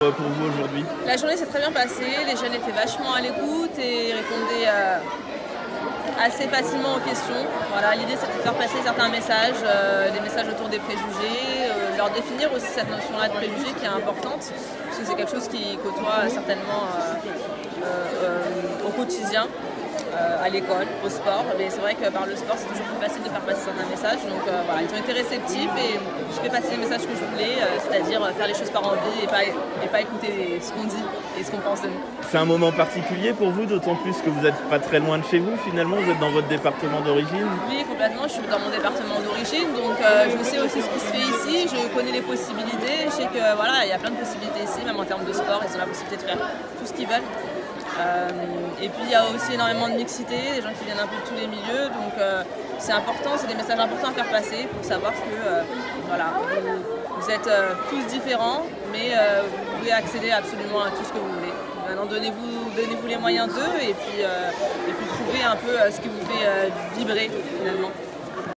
pour vous aujourd'hui La journée s'est très bien passée, les jeunes étaient vachement à l'écoute et répondaient euh, assez facilement aux questions. Voilà, L'idée c'était de faire passer certains messages, euh, des messages autour des préjugés, euh, leur définir aussi cette notion-là de préjugés qui est importante, parce que c'est quelque chose qui côtoie certainement au quotidien. À l'école, au sport, mais c'est vrai que par le sport c'est toujours plus facile de faire passer certains messages, donc voilà, ils ont été réceptifs et je fais passer les messages que je voulais, c'est-à-dire faire les choses par envie et pas, et pas écouter ce qu'on dit et ce qu'on pense de nous. C'est un moment particulier pour vous, d'autant plus que vous n'êtes pas très loin de chez vous finalement, vous êtes dans votre département d'origine? Oui, complètement, je suis dans mon département d'origine, donc euh, je sais aussi ce qui se fait je connais les possibilités, je sais que voilà, il y a plein de possibilités ici, même en termes de sport, ils ont la possibilité de faire tout ce qu'ils veulent. Euh, et puis il y a aussi énormément de mixité, des gens qui viennent un peu de tous les milieux, donc euh, c'est important, c'est des messages importants à faire passer pour savoir que voilà, vous, êtes tous différents, mais vous pouvez accéder absolument à tout ce que vous voulez. Maintenant donnez-vous donnez les moyens d'eux et puis, et puis trouvez un peu ce qui vous fait vibrer finalement.